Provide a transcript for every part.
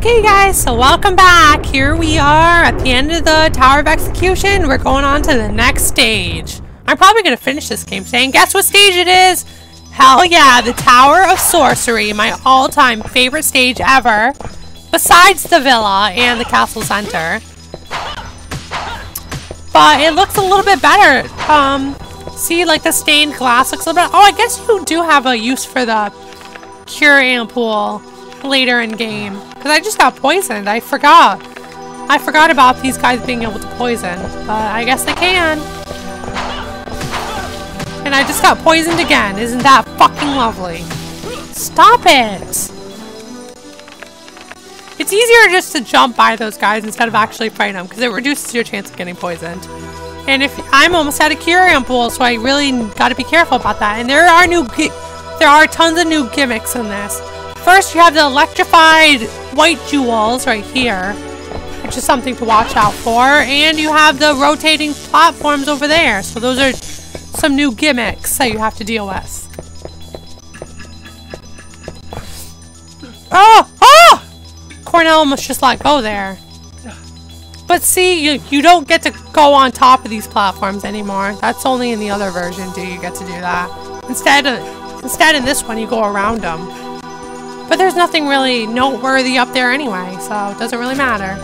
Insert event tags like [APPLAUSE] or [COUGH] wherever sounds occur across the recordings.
Okay guys, so welcome back. Here we are at the end of the Tower of Execution. We're going on to the next stage. I'm probably going to finish this game saying, guess what stage it is? Hell yeah, the Tower of Sorcery, my all-time favorite stage ever. Besides the villa and the castle center. But it looks a little bit better. Um, see, like the stained glass looks a little bit... Oh, I guess you do have a use for the cure ampoule later in game. Because I just got poisoned. I forgot. I forgot about these guys being able to poison. But I guess they can. And I just got poisoned again. Isn't that fucking lovely? Stop it! It's easier just to jump by those guys instead of actually fighting them because it reduces your chance of getting poisoned. And if I'm almost at a cure ampoule, so I really got to be careful about that. And there are new, there are tons of new gimmicks in this. First, you have the electrified white jewels right here, which is something to watch out for. And you have the rotating platforms over there. So those are some new gimmicks that you have to deal with. Oh! Oh! Cornell almost just let go there. But see, you, you don't get to go on top of these platforms anymore. That's only in the other version do you get to do that. Instead, of, instead in this one, you go around them. But there's nothing really noteworthy up there anyway, so it doesn't really matter.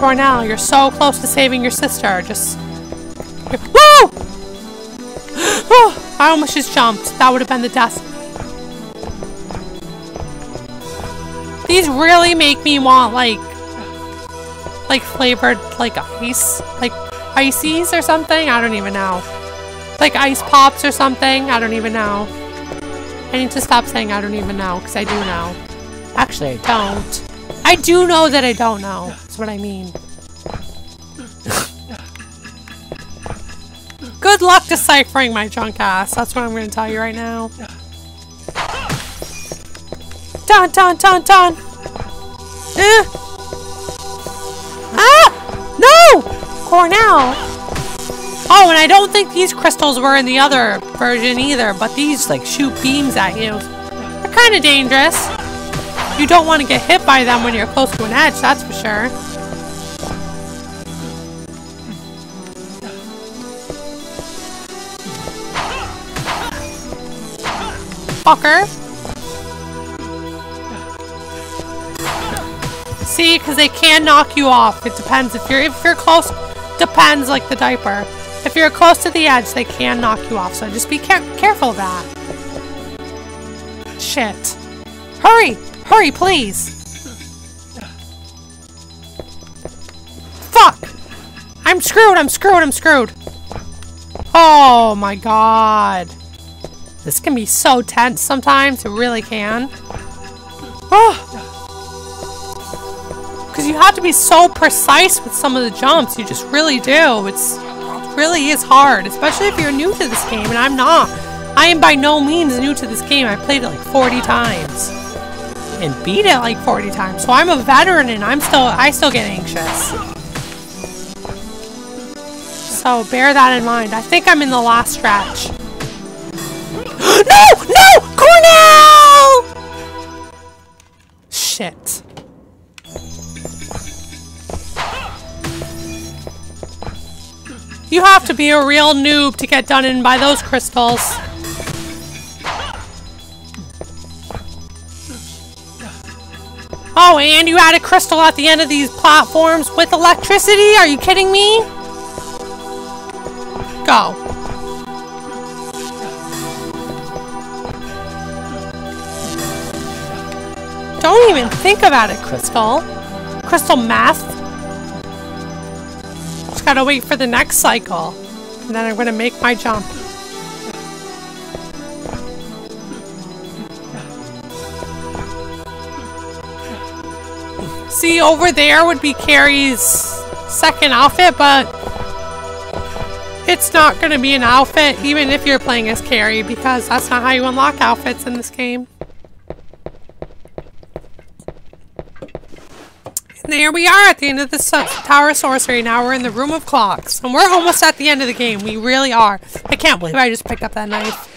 Cornell, you're so close to saving your sister. Just... [GASPS] Whoa! [GASPS] I almost just jumped. That would have been the death. These really make me want, like... Like, flavored, like, ice. Like, ices or something? I don't even know. Like ice pops or something? I don't even know. I need to stop saying I don't even know, because I do know. Actually, I don't. I do know that I don't know. That's what I mean. Good luck deciphering my junk ass. That's what I'm going to tell you right now. Dun dun dun dun! Eh. Ah! No! Cornell! Oh, and I don't think these crystals were in the other version either, but these, like, shoot beams at you. They're kind of dangerous. You don't want to get hit by them when you're close to an edge, that's for sure. Fucker. See, because they can knock you off. It depends if you're if you're close. Depends, like the diaper. If you're close to the edge, they can knock you off. So just be care careful of that. Shit. Hurry! Hurry, please! Fuck! I'm screwed, I'm screwed, I'm screwed! Oh my god. This can be so tense sometimes, it really can. Ah! Because you have to be so precise with some of the jumps, you just really do. It's it really is hard, especially if you're new to this game, and I'm not. I am by no means new to this game. I played it like 40 times and beat it like 40 times. So I'm a veteran and I'm still I still get anxious. So bear that in mind. I think I'm in the last stretch. [GASPS] no! No! Cornell! Shit. You have to be a real noob to get done in by those crystals. Oh, and you add a crystal at the end of these platforms with electricity? Are you kidding me? Go. Don't even think about it, Crystal. Crystal meth. Gotta wait for the next cycle. And then I'm gonna make my jump. See, over there would be Carrie's second outfit, but it's not to be an outfit even if you're playing as Carrie because that's not how you unlock outfits in this game. There we are at the end of the Tower of Sorcery. Now we're in the Room of Clocks. And we're almost at the end of the game. We really are. I can't believe I just picked up that knife.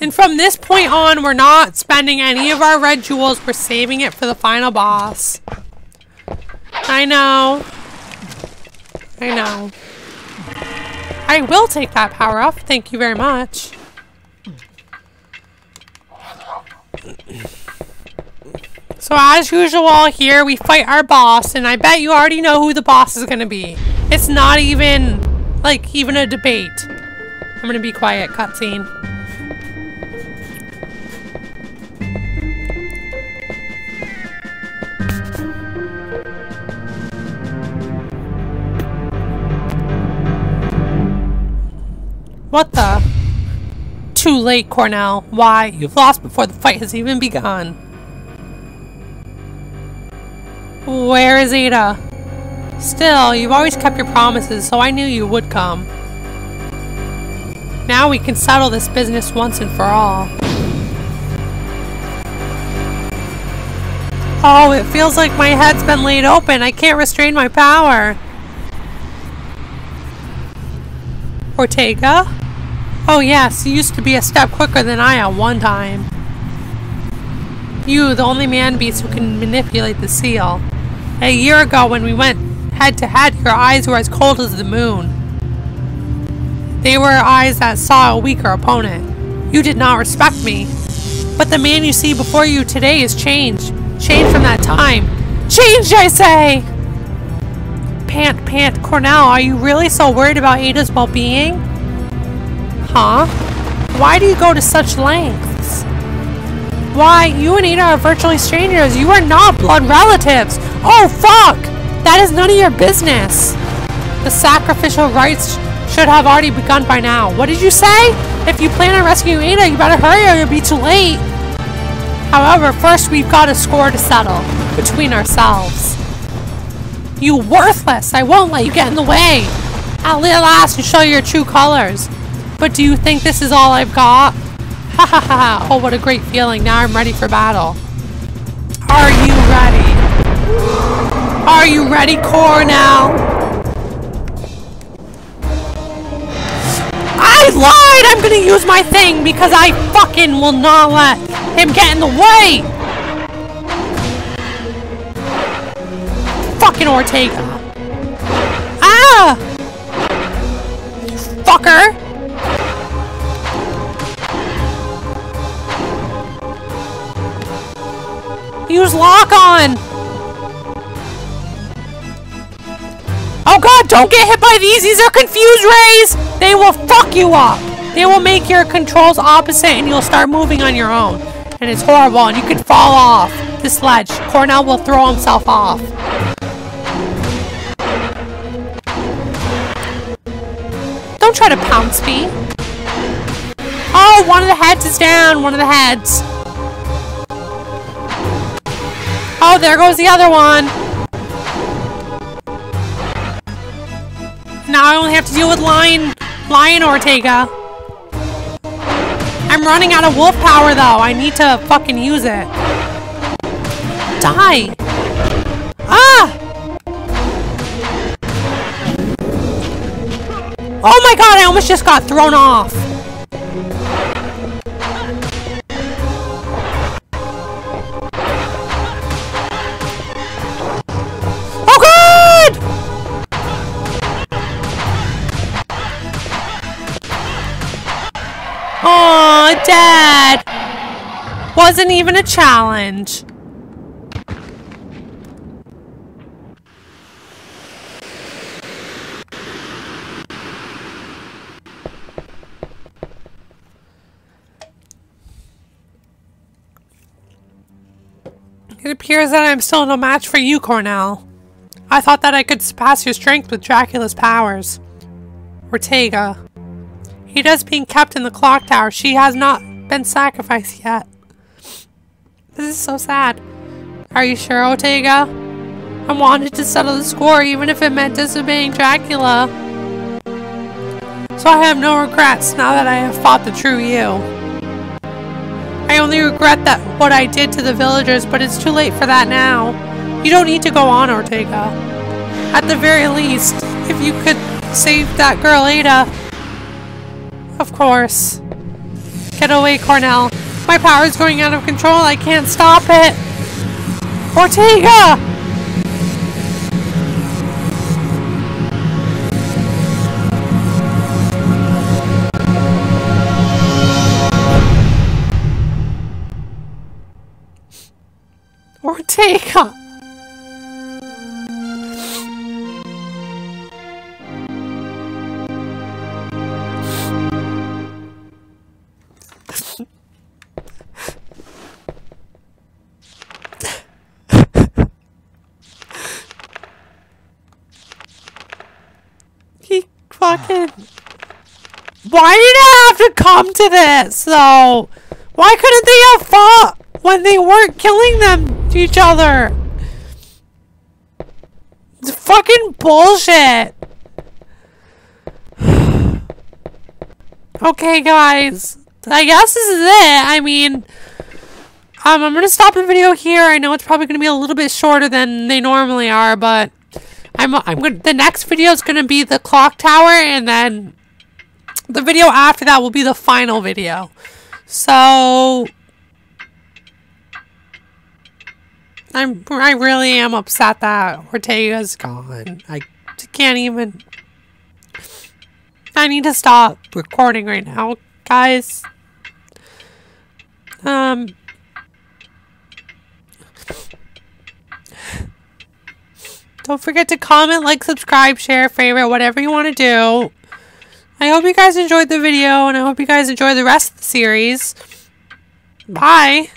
And from this point on, we're not spending any of our red jewels. We're saving it for the final boss. I know. I know. I will take that power off. Thank you very much. So as usual here, we fight our boss, and I bet you already know who the boss is going to be. It's not even, like, even a debate. I'm going to be quiet, cutscene. What the? Too late, Cornell. Why? You've lost before the fight has even begun. Where is Ada? Still, you've always kept your promises, so I knew you would come. Now we can settle this business once and for all. Oh, it feels like my head's been laid open. I can't restrain my power. Ortega? Oh yes, you used to be a step quicker than I at one time. You, the only man beast who can manipulate the seal. A year ago when we went head to head, your eyes were as cold as the moon. They were eyes that saw a weaker opponent. You did not respect me. But the man you see before you today is changed. Changed from that time. Changed, I say! Pant, pant, Cornell, are you really so worried about Ada's well-being? Huh? Why do you go to such lengths? Why, you and Ada are virtually strangers. You are not blood relatives. Oh, fuck! That is none of your business. The sacrificial rites should have already begun by now. What did you say? If you plan on rescuing Ada, you better hurry or you'll be too late. However, first we've got a score to settle between ourselves. You worthless! I won't let you get in the way! I'll last you show your true colors. But do you think this is all I've got? Ha ha ha! Oh, what a great feeling. Now I'm ready for battle. Are you ready? Are you ready, Cornell? I lied! I'm gonna use my thing because I fucking will not let him get in the way! Fucking Ortega. Ah! Fucker! Use lock on! Oh god, don't get hit by these! These are confused rays! They will fuck you up! They will make your controls opposite and you'll start moving on your own. And it's horrible and you could fall off the sledge. Cornell will throw himself off. Don't try to pounce me. Oh, one of the heads is down. One of the heads. Oh, there goes the other one. Now I only have to deal with Lion, Lion Ortega. I'm running out of wolf power though. I need to fucking use it. Die. Ah! Oh my god, I almost just got thrown off. Dad! Wasn't even a challenge. It appears that I'm still no match for you, Cornell. I thought that I could surpass your strength with Dracula's powers. Ortega. Ada's being kept in the clock tower. She has not been sacrificed yet. This is so sad. Are you sure, Ortega? I wanted to settle the score even if it meant disobeying Dracula. So I have no regrets now that I have fought the true you. I only regret that what I did to the villagers, but it's too late for that now. You don't need to go on, Ortega. At the very least, if you could save that girl Ada, of course. Get away, Cornell. My power is going out of control. I can't stop it. Ortega! Ortega! Why did I have to come to this, though? Why couldn't they have fought when they weren't killing them to each other? It's fucking bullshit. [SIGHS] okay, guys. I guess this is it. I mean, um, I'm gonna stop the video here. I know it's probably gonna be a little bit shorter than they normally are, but I'm I'm gonna the next video is gonna be the clock tower, and then the video after that will be the final video. So I'm I really am upset that Ortega's gone. I can't even. I need to stop recording right now, guys. Um. Don't forget to comment, like, subscribe, share, favorite, whatever you want to do. I hope you guys enjoyed the video, and I hope you guys enjoy the rest of the series. Bye!